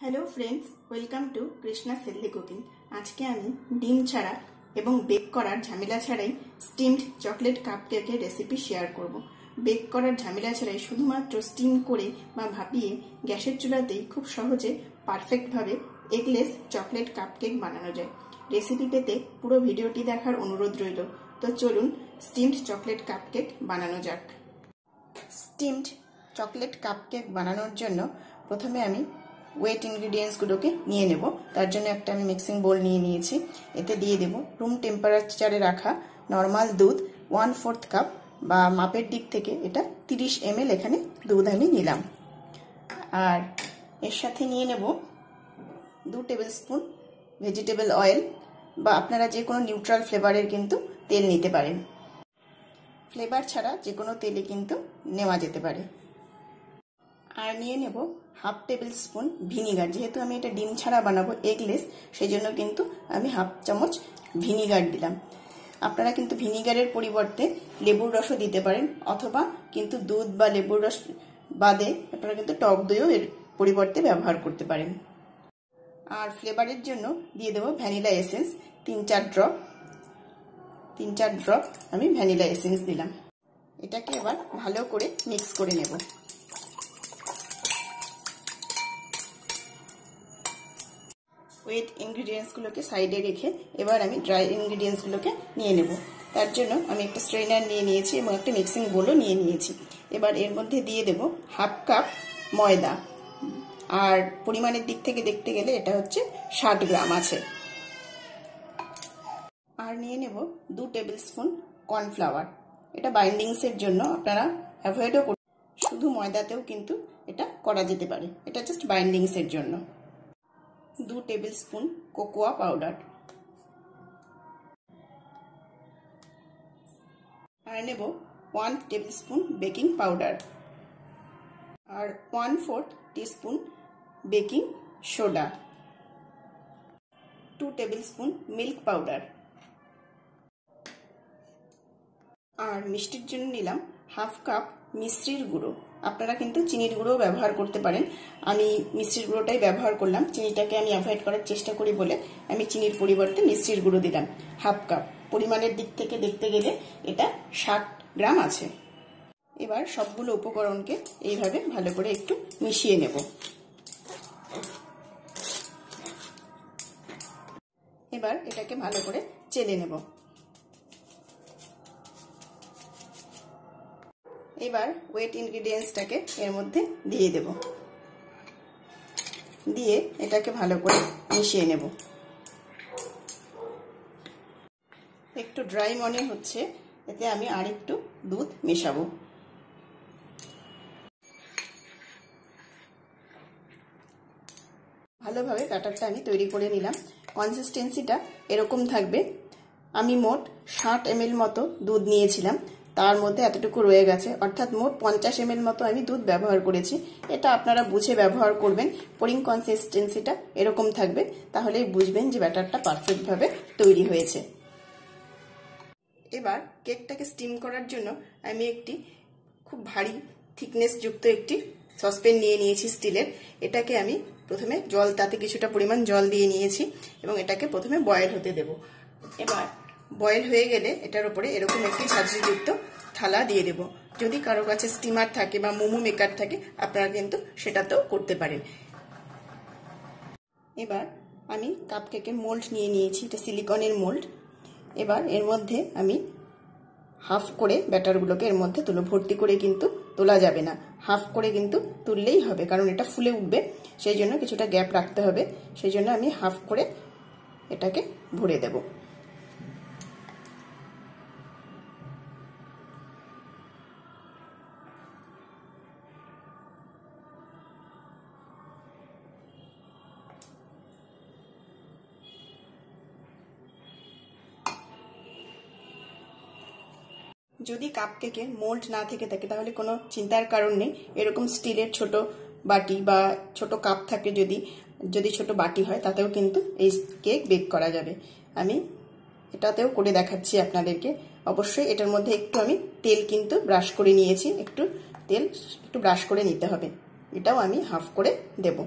Hello friends welcome to Krishna healthy cooking আজকে আমি ডিম ছাড়া এবং বেক করার ঝামেলা ছাড়াই স্টিমড চকলেট কাপ কেকের রেসিপি শেয়ার করব। বেক করার ঝামেলা ছাড়াই শুধুমাত্র স্টিম করে বা ভাপিয়ে গ্যাসের চুলাতেই খুব সহজে পারফেক্টভাবে এগলেস চকলেট কাপ কেক বানানো যায়। রেসিপি পেতে পুরো ভিডিওটি দেখার অনুরোধ রইল। তো চলুন স্টিমড চকলেট কাপ কেক বানানো যাক। স্টিমড চকলেট কাপ কেক বানানোর জন্য প্রথমে আমি ওয়েট ইনগ্রিডিয়েন্টসগুলোকে নিয়ে নেব। তার জন্য একটা আমি মিক্সিং বোল নিয়ে নিয়েছি। এতে দিয়ে দেব রুম টেম্পারেচারে রাখা নর্মাল দুধ ওয়ান ফোর্থ কাপ বা মাপের দিক থেকে এটা তিরিশ এম এখানে দুধ আমি নিলাম। আর এর সাথে নিয়ে নেব দু টেবিল স্পুন ভেজিটেবল অয়েল বা আপনারা যে কোনো নিউট্রাল ফ্লেভারের কিন্তু তেল নিতে পারেন। ফ্লেভার ছাড়া যে কোনো তেলে কিন্তু নেওয়া যেতে পারে। আর নিয়ে নেব হাফ টেবিল স্পুন ভিনিগার। যেহেতু আমি এটা ডিম ছাড়া বানাবো এগলেস সেই জন্য কিন্তু আমি হাফ চামচ ভিনিগার দিলাম। আপনারা কিন্তু ভিনিগারের পরিবর্তে লেবুর রসও দিতে পারেন, অথবা কিন্তু দুধ বা লেবুর রস বাদে আপনারা কিন্তু টক দইও এর পরিবর্তে ব্যবহার করতে পারেন। আর ফ্লেভারের জন্য দিয়ে দেবো ভ্যানিলা এসেন্স তিন চার ড্রপ তিন চার ড্রপ আমি ভ্যানিলা এসেন্স দিলাম। এটাকে এবার ভালো করে মিক্স করে নেব। ওয়েট ইনগ্রিডিয়েন্টসগুলোকে সাইডে রেখে এবার আমি ড্রাই ইনগ্রিডিয়েন্টসগুলোকে নিয়ে নেব। তার জন্য আমি একটা স্ট্রেনার নিয়ে নিয়েছি এবং একটা মিক্সিং বোলও নিয়ে নিয়েছি। এবার এর মধ্যে দিয়ে দেব হাফ কাপ ময়দা। আর পরিমাণের দিক থেকে দেখতে গেলে এটা হচ্ছে ষাট গ্রাম আছে। আর নিয়ে নেব দু টেবিল স্পুন কর্নফ্লাওয়ার এটা বাইন্ডিংসের জন্য আপনারা অ্যাভয়েডও করুন শুধু ময়দাতেও কিন্তু এটা করা যেতে পারে। এটা জাস্ট বাইন্ডিংসের জন্য। দু টেবিল স্পুন কোকোয়া পাউডার। আর নেব one tablespoon baking powder. আর one fourth teaspoon baking soda. Two tablespoon milk powder. আর মিষ্টির জন্য নিলাম হাফ কাপ মিশ্রির গুঁড়ো। আপনারা কিন্তু চিনির গুঁড়ো ব্যবহার করতে পারেন। আমি মিষ্টির গুঁড়োটাই ব্যবহার করলাম। চিনিটাকে আমি অ্যাভয়েড করার চেষ্টা করি বলে আমি চিনির পরিবর্তে মিষ্টির গুঁড়ো দিলাম। Half cup. পরিমাণের দিক থেকে দেখতে গেলে এটা ষাট গ্রাম আছে। এবার সবগুলো উপকরণকে এইভাবে ভালো করে একটু মিশিয়ে নেব। এবার এটাকে ভালো করে চেলে নেব। এবার ওয়েট ইনগ্রিডিয়েন্টসটাকে এর মধ্যে দিয়ে দেব। দিয়ে এটাকে ভালো করে মিশিয়ে নেব। একটু ড্রাই মনে হচ্ছে, এতে আমি আর একটু দুধ মেশাবো। ভালোভাবে ব্যাটারটা আমি তৈরি করে নিলাম। কনসিস্টেন্সিটা এরকম থাকবে। আমি মোট ষাট এম মতো দুধ নিয়েছিলাম। তার মধ্যে এতটুকু রয়ে গেছে। অর্থাৎ মোট পঞ্চাশ এম মতো আমি দুধ ব্যবহার করেছি। এটা আপনারা বুঝে ব্যবহার করবেন। পোরিং কনসিস্টেন্সিটা এরকম থাকবে। তাহলেই বুঝবেন যে ব্যাটারটা পারফেক্টভাবে তৈরি হয়েছে। এবার কেকটাকে স্টিম করার জন্য আমি একটি খুব ভারী থিকনেস যুক্ত একটি সসপ্যান নিয়ে নিয়েছি স্টিলের এটাকে আমি প্রথমে জল, তাতে কিছুটা পরিমাণ জল দিয়ে নিয়েছি এবং এটাকে প্রথমে বয়েল হতে দেব। এবার বয়েল হয়ে গেলে এটার উপরে এরকম একটি ঝাঁঝরিযুক্ত থালা দিয়ে দেব। যদি কারও কাছে স্টিমার থাকে বা মোমো মেকার থাকে, আপনারা কিন্তু সেটাতেও করতে পারেন। এবার আমি কাপ কেকের মোল্ড নিয়ে নিয়েছি, এটা সিলিকনের মোল্ড। এবার এর মধ্যে আমি হাফ করে ব্যাটারগুলোকে এর মধ্যে তুলো, ভর্তি করে কিন্তু তোলা যাবে না। হাফ করে কিন্তু তুললেই হবে, কারণ এটা ফুলে উঠবে, সেই জন্য কিছুটা গ্যাপ রাখতে হবে। সেই জন্য আমি হাফ করে এটাকে ভরে দেব। যদি কাপ কেকে মোল্ড না থেকে থাকে, তাহলে কোনো চিন্তার কারণ নেই। এরকম স্টিলের ছোট বাটি বা ছোট কাপ থাকে যদি যদি ছোট বাটি হয়, তাতেও কিন্তু এই কেক বেক করা যাবে। আমি এটাতেও করে দেখাচ্ছি আপনাদেরকে। অবশ্যই এটার মধ্যে একটু আমি তেল কিন্তু ব্রাশ করে নিয়েছি। একটু তেল একটু ব্রাশ করে নিতে হবে। এটাও আমি হাফ করে দেব।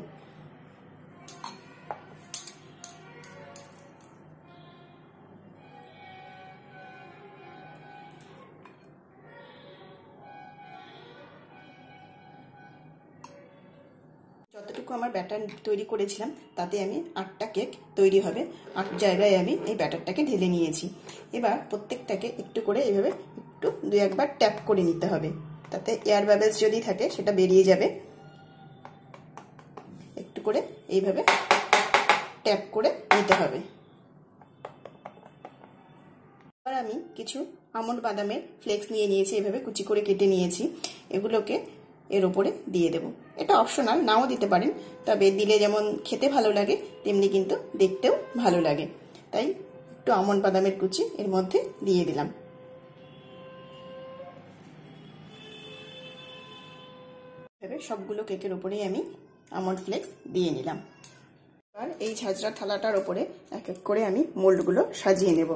যতটুকু আমার ব্যাটার তৈরি করেছিলাম, তাতে আমি আটটা কেক তৈরি হবে। আট জায়গায় আমি এই ব্যাটারটাকে ঢেলে নিয়েছি। এবার প্রত্যেকটাকে একটু করে এভাবে একটু দু একবার ট্যাপ করে নিতে হবে। তাতে এয়ার বাবেলস যদি থাকে, সেটা বেরিয়ে যাবে। একটু করে এইভাবে ট্যাপ করে নিতে হবে। এবার আমি কিছু আমন্ড বাদামের ফ্লেক্স নিয়ে নিয়েছি, এভাবে কুচি করে কেটে নিয়েছি। এগুলোকে এর ওপরে দিয়ে দেব। এটা অপশনাল নাও দিতে পারেন, তবে দিলে যেমন খেতে ভালো লাগে, তেমনি কিন্তু দেখতেও ভালো লাগে। তাই একটু আমন্ড বাদামের কুচি এর মধ্যে দিয়ে দিলাম। সবগুলো কেকের ওপরেই আমি আমন্ড ফ্লেক্স দিয়ে নিলাম। এবার এই ঝাঁঝরা থালাটার ওপরে এক এক করে আমি মোল্ডগুলো সাজিয়ে নেব।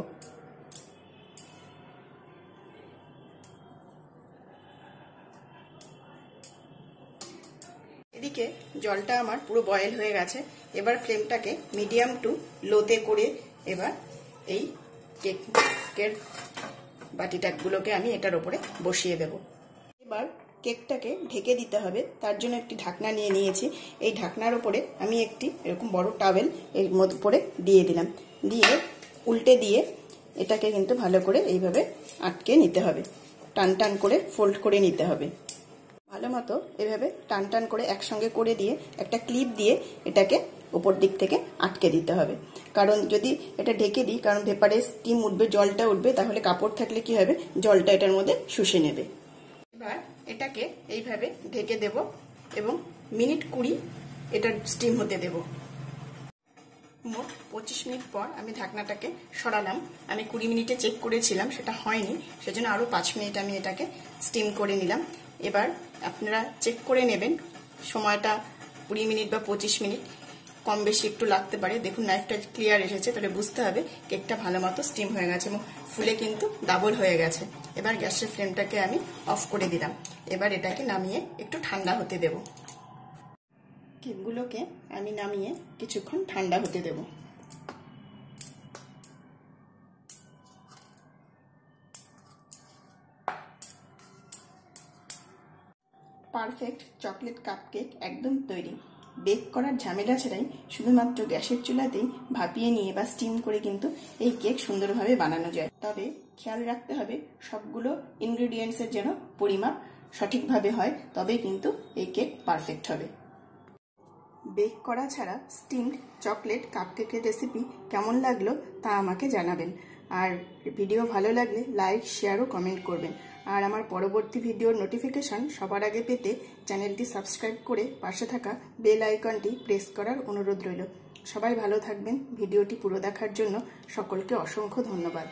এদিকে জলটা আমার পুরো বয়েল হয়ে গেছে। এবার ফ্লেমটাকে মিডিয়াম টু লোতে করে এবার এই কেকের বাটিটাগুলোকে আমি এটার ওপরে বসিয়ে দেব। এবার কেকটাকে ঢেকে দিতে হবে। তার জন্য একটি ঢাকনা নিয়ে নিয়েছি। এই ঢাকনার ওপরে আমি একটি এরকম বড় টাওয়েল এর মধ্যে উপরে দিয়ে দিলাম। দিয়ে উল্টে দিয়ে এটাকে কিন্তু ভালো করে এইভাবে আটকে নিতে হবে। টান টান করে ফোল্ড করে নিতে হবে। ভালো মতো এভাবে টান টান করে একসঙ্গে করে দিয়ে একটা ক্লিপ দিয়ে এটাকে ওপর দিক থেকে আটকে দিতে হবে। কারণ যদি এটা ঢেকে দিই, কারণ ভেপারে স্টিম উঠবে, জলটা উঠবে, তাহলে কাপড় থাকলে কি হবে? জলটা এটার মধ্যে শুষে নেবে। এবার এটাকে এইভাবে ঢেকে দেব এবং মিনিট কুড়ি এটা স্টিম হতে দেব। মোট পঁচিশ মিনিট পর আমি ঢাকনাটাকে সরালাম। আমি কুড়ি মিনিটে চেক করেছিলাম, সেটা হয়নি। সেজন্য আরও পাঁচ মিনিট আমি এটাকে স্টিম করে নিলাম। এবার আপনারা চেক করে নেবেন। সময়টা কুড়ি মিনিট বা পঁচিশ মিনিট। কম বেশি একটু লাগতে পারে। দেখুন নাইফটা ক্লিয়ার এসেছে, তাহলে বুঝতে হবে কেকটা ভালো মতো স্টিম হয়ে গেছে এবং ফুলে কিন্তু ডাবল হয়ে গেছে। এবার গ্যাসের ফ্লেমটাকে আমি অফ করে দিলাম। এবার এটাকে নামিয়ে একটু ঠান্ডা হতে দেব। কেকগুলোকে আমি নামিয়ে কিছুক্ষণ ঠান্ডা হতে দেব। পারফেক্ট চকলেট কাপকেক একদম তৈরি। বেক করার ঝামেলা ছাড়াই শুধুমাত্র গ্যাসের চুলাতেই ভাপিয়ে নিয়ে বা স্টিম করে কিন্তু এই কেক সুন্দরভাবে বানানো যায়। তবে খেয়াল রাখতে হবে, সবগুলো ইনগ্রিডিয়েন্টসের যেন পরিমাপ সঠিকভাবে হয়, তবেই কিন্তু এই কেক পারফেক্ট হবে। বেক করা ছাড়া স্টিমড চকলেট কাপকেকের রেসিপি কেমন লাগল তা আমাকে জানাবেন। আর ভিডিও ভালো লাগলে লাইক শেয়ার ও কমেন্ট করবেন। আর আমার পরবর্তী ভিডিওর নোটিফিকেশন সবার আগে পেতে চ্যানেলটি সাবস্ক্রাইব করে পাশে থাকা বেল আইকনটি প্রেস করার অনুরোধ রইল। সবাই ভালো থাকবেন। ভিডিওটি পুরো দেখার জন্য সকলকে অসংখ্য ধন্যবাদ।